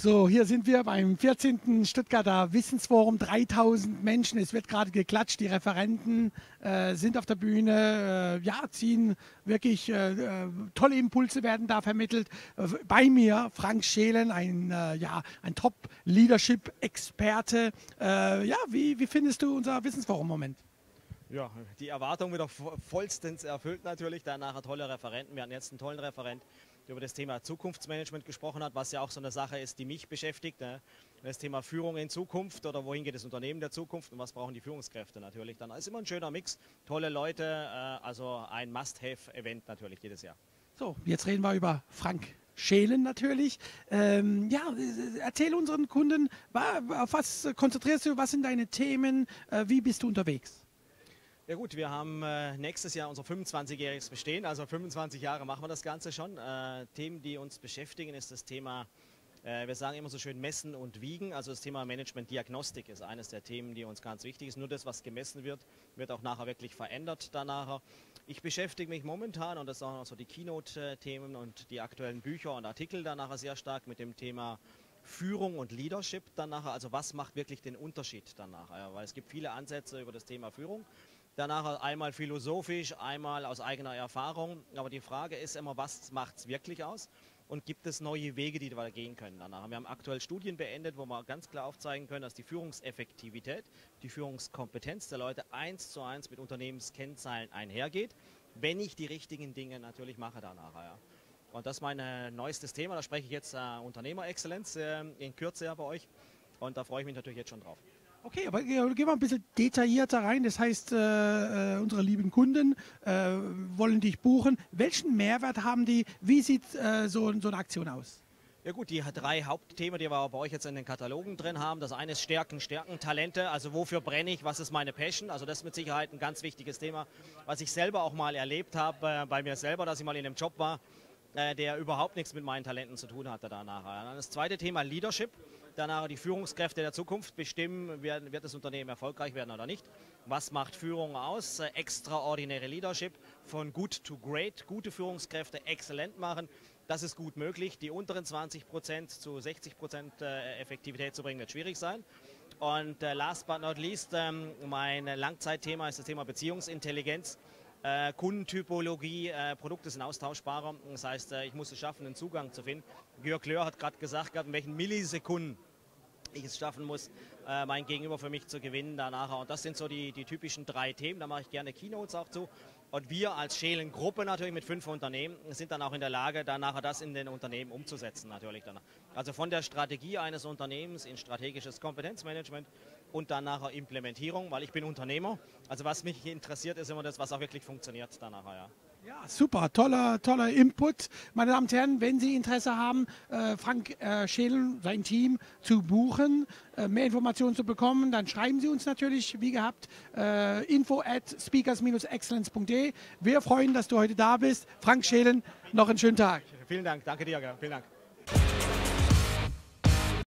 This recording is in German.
So, hier sind wir beim 14. Stuttgarter Wissensforum. 3000 Menschen. Es wird gerade geklatscht. Die Referenten äh, sind auf der Bühne. Äh, ja, ziehen wirklich äh, äh tolle Impulse werden da vermittelt. Äh, bei mir Frank Schelen, ein, äh, ja, ein Top-Leadership-Experte. ja, wie, wie findest du unser Wissensforum im Moment? Ja, die Erwartung wieder vollstens erfüllt natürlich. Danach tolle Referenten. Wir hatten jetzt einen tollen Referent über das Thema Zukunftsmanagement gesprochen hat, was ja auch so eine Sache ist, die mich beschäftigt. Ne? Das Thema Führung in Zukunft oder wohin geht das Unternehmen der Zukunft und was brauchen die Führungskräfte natürlich. Dann ist immer ein schöner Mix, tolle Leute, äh, also ein Must-Have-Event natürlich jedes Jahr. So, jetzt reden wir über Frank Schälen natürlich. Ähm, ja, erzähl unseren Kunden, auf was konzentrierst du, was sind deine Themen, äh, wie bist du unterwegs? Ja gut, wir haben äh, nächstes Jahr unser 25-jähriges Bestehen, also 25 Jahre machen wir das Ganze schon. Äh, Themen, die uns beschäftigen, ist das Thema, äh, wir sagen immer so schön messen und wiegen, also das Thema Management-Diagnostik ist eines der Themen, die uns ganz wichtig ist. Nur das, was gemessen wird, wird auch nachher wirklich verändert danach. Ich beschäftige mich momentan, und das sind auch so die Keynote-Themen und die aktuellen Bücher und Artikel danach sehr stark mit dem Thema Führung und Leadership danach. Also was macht wirklich den Unterschied danach? Weil es gibt viele Ansätze über das Thema Führung. Danach einmal philosophisch, einmal aus eigener Erfahrung. Aber die Frage ist immer, was macht es wirklich aus? Und gibt es neue Wege, die wir gehen können danach? Wir haben aktuell Studien beendet, wo wir ganz klar aufzeigen können, dass die Führungseffektivität, die Führungskompetenz der Leute eins zu eins mit Unternehmenskennzahlen einhergeht, wenn ich die richtigen Dinge natürlich mache danach. Ja. Und das ist mein äh, neuestes Thema. Da spreche ich jetzt äh, Unternehmerexzellenz äh, in Kürze ja bei euch. Und da freue ich mich natürlich jetzt schon drauf. Okay, aber gehen wir ein bisschen detaillierter rein. Das heißt, äh, äh, unsere lieben Kunden äh, wollen dich buchen. Welchen Mehrwert haben die? Wie sieht äh, so, so, eine Aktion aus? Ja gut, die drei Hauptthemen, die wir bei euch jetzt in den Katalogen drin haben. Das eine ist Stärken, Stärken, Talente. Also wofür brenne ich? Was ist meine Passion? Also das ist mit Sicherheit ein ganz wichtiges Thema, was ich selber auch mal erlebt habe äh, bei mir selber, dass ich mal in einem Job war, äh, der überhaupt nichts mit meinen Talenten zu tun hatte danach. Das zweite Thema Leadership danach die Führungskräfte der Zukunft bestimmen, wird, das Unternehmen erfolgreich werden oder nicht. Was macht Führung aus? Äh, extraordinäre Leadership von good to great, gute Führungskräfte exzellent machen. Das ist gut möglich. Die unteren 20 Prozent zu 60 Prozent äh, Effektivität zu bringen, wird schwierig sein. Und äh, last but not least, ähm, mein Langzeitthema ist das Thema Beziehungsintelligenz. Kundentypologie, Produkte sind austauschbarer. Das heißt, ich muss es schaffen, einen Zugang zu finden. Jörg Löhr hat gerade gesagt, in welchen Millisekunden ich es schaffen muss, äh, mein Gegenüber für mich zu gewinnen danach. Und das sind so die, die typischen drei Themen. Da mache ich gerne Keynotes auch zu. Und wir als Schelen-Gruppe natürlich mit fünf Unternehmen sind dann auch in der Lage, dann nachher das in den Unternehmen umzusetzen natürlich danach. Also von der Strategie eines Unternehmens in strategisches Kompetenzmanagement und dann nachher Implementierung, weil ich bin Unternehmer. Also was mich interessiert, ist immer das, was auch wirklich funktioniert danach. Ja. Ja, super, toller, toller Input. Meine Damen und Herren, wenn Sie Interesse haben, äh, Frank äh, Schädel, sein Team zu buchen, äh, mehr Informationen zu bekommen, dann schreiben Sie uns natürlich, wie gehabt, äh, info at speakers-excellence.de. Wir freuen, dass du heute da bist. Frank Schälen, noch einen schönen Tag. Vielen Dank, danke dir, vielen Dank.